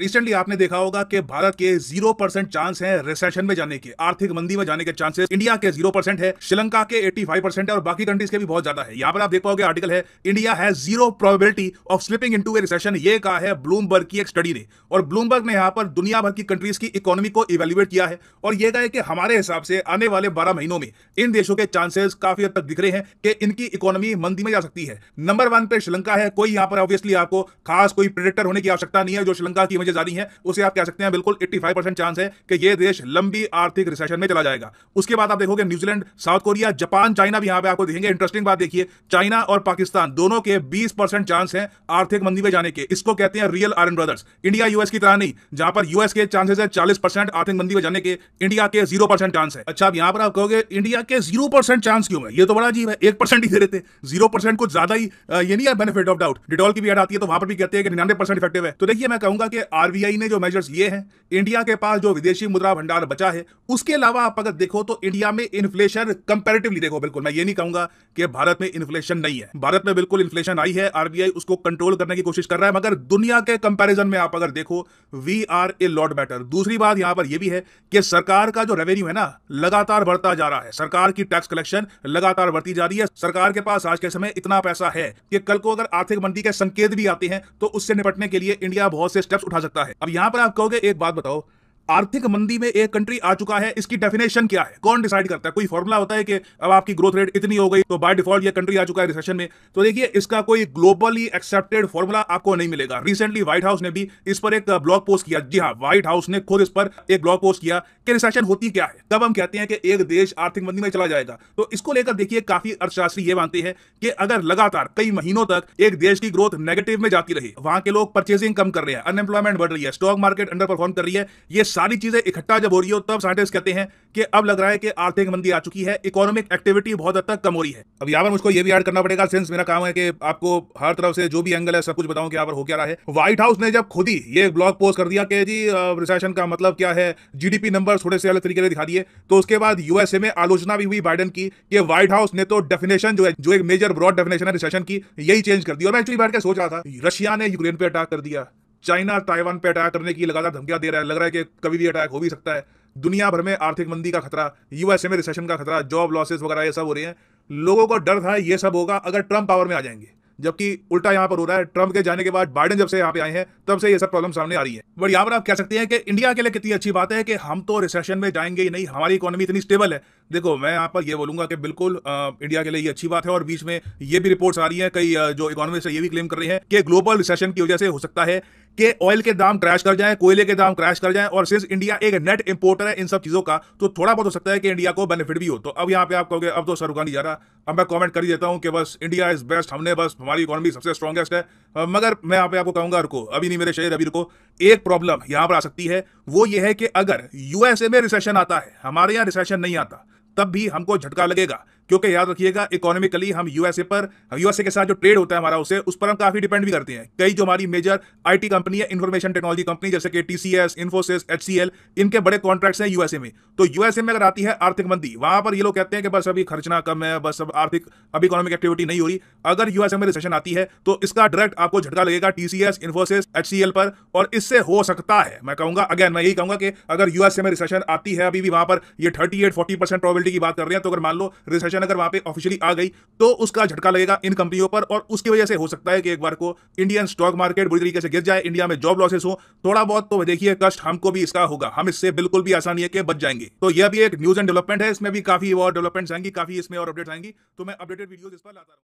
Recently आपने देखा होगा कि भारत के ज़ीरो परसेंट चांस है रिसेशन में जाने के, आर्थिक मंदी में जाने के चांसेस इंडिया के ज़ीरो परसेंट है श्रीलंका के 85 परसेंट है और बाकी कंट्रीज़ के भी बहुत ज़्यादा है। यहाँ पर आप देख पाओगे आर्टिकल है इंडिया है zero probability of slipping into a recession ये कहा है ब्लूमबर्ग की एक स्टडी ने। और ब्लूमबर्ग ने यहाँ पर दुनिया भर की कंट्रीज़ की इकोनॉमी को इवेल्युएट किया है और यह कहा कि हमारे हिसाब से आने वाले बारह महीनों में इन देशों के चांसेस काफ़ी हद तक दिख रहे हैं कि इनकी इकोनॉमी मंदी में जा सकती है। नंबर वन पे श्रीलंका है, कोई यहाँ पर ऑब्वियसली आपको खास कोई प्रिडिक्टर होने की आवश्यकता नहीं है, जो श्रीलंका की वजह जारी है, उसे आप कह सकते हैं बिल्कुल 85 परसेंट चांस है कि ये देश लंबी आर्थिक रिसेशन में चला जाएगा। उसके बाद आप देखोगे New Zealand South Korea Japan China भी यहाँ पे आपको देखेंगे। इंटरेस्टिंग बात देखिए चाइना और पाकिस्तान दोनों के 20 परसेंट चांस है आर्थिक मंदी में जाने के। इसको कहते हैं रियल आर्न ब्रदर्स इंडिया यूएस की तरह नहीं, जहाँ पर यूएस के चांसेस है चालीस आर्थिक मंदी में जाने के। इंडिया के ज़ीरो चांस है। अच्छा यहाँ पर आप कहोगे इंडिया के ज़ीरो चांस क्यों है? ये तो बड़ा अजीब है, एक ही दे रहे थे ज़ीरो कुछ ज़्यादा ही ये नहीं है बेनिफिट ऑफ़ डाउट डिटॉल की भी एड आती है तो वहाँ पर भी कहते हैं कि निन्यानवे परसेंट इफ़ेक्टिव है। तो देखिए, मैं कहूँगा कि आरबीआई ने जो मेजर्स ये हैं, इंडिया के पास जो विदेशी मुद्रा भंडार बचा है, उसके अलावा आप अगर देखो तो इंडिया में इन्फ्लेशन कंपेरेटिवली देखो, बिल्कुल, मैं ये नहीं कहूँगा कि भारत में इन्फ्लेशन नहीं है। भारत में बिल्कुल इन्फ्लेशन आई है, आरबीआई उसको कंट्रोल करने की कोशिश कर रहा है, मगर दुनिया के कंपैरिजन में आप अगर देखो we are a lot better दूसरी बात यहाँ पर यह भी है कि सरकार का जो रेवेन्यू है ना, लगातार बढ़ता जा रहा है। सरकार की टैक्स कलेक्शन लगातार बढ़ती जा रही है। सरकार के पास आज के समय इतना पैसा है कि कल को अगर आर्थिक मंदी के संकेत भी आते हैं तो उससे निपटने के लिए इंडिया बहुत से स्टेप्स उठा सकता है। अब यहाँ पर आप कहोगे एक बात बताओ आर्थिक मंदी में एक कंट्री आ चुका है, इसकी डेफिनेशन क्या है? कौन डिसाइड करता है? कोई फॉर्मूला होता है कि अब आपकी ग्रोथ रेट इतनी हो गई तो बाय डिफ़ॉल्ट ये कंट्री आ चुका है रिसेशन में। तो देखिए, इसका कोई ग्लोबली एक्सेप्टेड फॉर्मूला आपको नहीं मिलेगा। रिसेंटली व्हाइट हाउस ने भी इस पर एक ब्लॉग पोस्ट किया। जी हाँ व्हाइट हाउस ने खुद इस पर एक ब्लॉग पोस्ट किया कि रिसेशन होती क्या है। तब हम कहते हैं कि एक देश आर्थिक मंदी में चला जाएगा। तो इसको लेकर देखिए, काफ़ी अर्थशास्त्री ये मानते हैं कि अगर लगातार कई महीनों तक एक देश की ग्रोथ नेगेटिव में जाती रही, वहाँ के लोग परचेसिंग कम कर रहे हैं अनएम्प्लॉयमेंट बढ़ रही है स्टॉक मार्केट अंडर परफॉर्म कर रही है, ये सारी चीज़ें इकट्ठा जब हो रही हो, तब साइंटिस्ट कहते हैं कि अब लग रहा है कि आर्थिक मंदी आ चुकी है इकोनॉमिक एक्टिविटी बहुत हद तक कम हो रही है। अब यहाँ पर मुझको ये भी ऐड करना पड़ेगा सिंस मेरा काम है कि आपको हर तरफ़ से जो भी एंगल है, सब कुछ बताऊँ कि यहाँ पर हो क्या रहा है। व्हाइट हाउस ने जब खुद ही ये ब्लॉग पोस्ट कर दिया कि जी रिसेशन का मतलब क्या है जीडीपी नंबर थोड़े से अलग तरीके से दिखा दिए तो उसके बाद यूएसए में आलोचना भी हुई बाइडन की कि व्हाइट हाउस ने तो डेफिनेशन जो है, जो एक मेजर ब्रॉड डेफिनेशन है रिसेशन की, यही चेंज कर दी। और मैं एक्चुअली बैठ के सोच रहा था रशिया ने यूक्रेन पे अटैक कर दिया। चाइना ताइवान पे अटैक करने की लगातार धमकियाँ दे रहा है। लग रहा है कि कभी भी अटैक हो भी सकता है। दुनिया भर में आर्थिक मंदी का खतरा यूएसए में रिसेशन का खतरा जॉब लॉसेस वगैरह ये सब हो रहे हैं। लोगों को डर था ये सब होगा अगर ट्रंप पावर में आ जाएँगे। जबकि उल्टा यहाँ पर हो रहा है। ट्रंप के जाने के बाद बाइडेन जब से यहाँ पे आए हैं तब से ये सब प्रॉब्लम सामने आ रही है। बट यहाँ पर आप कह सकते हैं कि इंडिया के लिए कितनी अच्छी बात है कि हम तो रिसेशन में जाएँगे ही नहीं हमारी इकोनॉमी इतनी स्टेबल है। देखो मैं यहाँ पर ये बोलूँगा कि बिल्कुल आ, इंडिया के लिए ये अच्छी बात है और बीच में ये भी रिपोर्ट्स आ रही है कई जो इकोनॉमिस्ट है ये भी क्लेम कर रहे हैं कि ग्लोबल रिसेशन की वजह से हो सकता है कि ऑयल के दाम क्रैश कर जाएँ, कोयले के दाम क्रैश कर जाएँ, और सिंस इंडिया एक नेट इंपोर्टर है इन सब चीज़ों का तो थोड़ा बहुत हो सकता है कि इंडिया को बेनिफिट भी हो। तो अब यहाँ पे आप कहोगे, अब तो सर रुका नहीं जा रहा अब मैं कमेंट कर ही देता हूँ कि बस इंडिया इज़ बेस्ट हमने बस, हमारी इकोनॉमी सबसे स्ट्रॉगेस्ट है। मगर मैं यहाँ पे आपको कहूँगा, रुको, अभी नहीं मेरे शहर, अभी रुको। एक प्रॉब्लम यहाँ पर आ सकती है, वो ये है कि अगर यूएसए में रिसेशन आता है, हमारे यहाँ रिसेशन नहीं आता, तब भी हमको झटका लगेगा। क्योंकि याद रखिएगा इकोनॉमिकली हम यूएसए पर यूएसए के साथ जो ट्रेड होता है हमारा, उसे, उस पर हम काफ़ी डिपेंड भी करते हैं। कई जो हमारी मेजर आईटी कंपनी है इन्फॉर्मेशन टेक्नोलॉजी कंपनी जैसे कि टीसीएस इन्फोसिस एचसीएल इनके बड़े कॉन्ट्रैक्ट्स हैं यूएसए में। तो यूएसए में अगर आती है आर्थिक मंदी, वहाँ पर ये लोग कहते हैं कि बस अभी खर्चना कम है, बस अब आर्थिक, अभी इकोनॉमिक एक्टिविटी नहीं हो रही। अगर यूएसए में रिसेशन आती है तो इसका डायरेक्ट आपको झटका लगेगा टीसीएस इन्फोसिस एचसीएल पर, और इससे हो सकता है। मैं कहूँगा अगेन मैं यही कहूँगा कि अगर यूएसए में रिसेशन आती है, अभी भी वहाँ पर ये thirty eight forty percent probability की बात कर रहे हैं तो अगर मान लो रिसेशन अगर वहाँ पे ऑफिशियली आ गई तो उसका झटका लगेगा इन कंपनियों पर और उसकी वजह से हो सकता है कि एक बार को इंडियन स्टॉक मार्केट बुरी तरीके से गिर जाए इंडिया में जॉब लॉसेस हो। थोड़ा बहुत तो देखिए, कष्ट हमको भी इसका होगा। हम इससे बिल्कुल भी आसानी है कि बच जाएँगे। तो यह भी एक न्यूज़ एंड डेवलपमेंट है। इसमें भी काफ़ी और डेवलपमेंट्स आएँगी, काफ़ी इसमें और अपडेट्स आएँगी। तो मैं अपडेटेड वीडियो इस पर लाता हूँ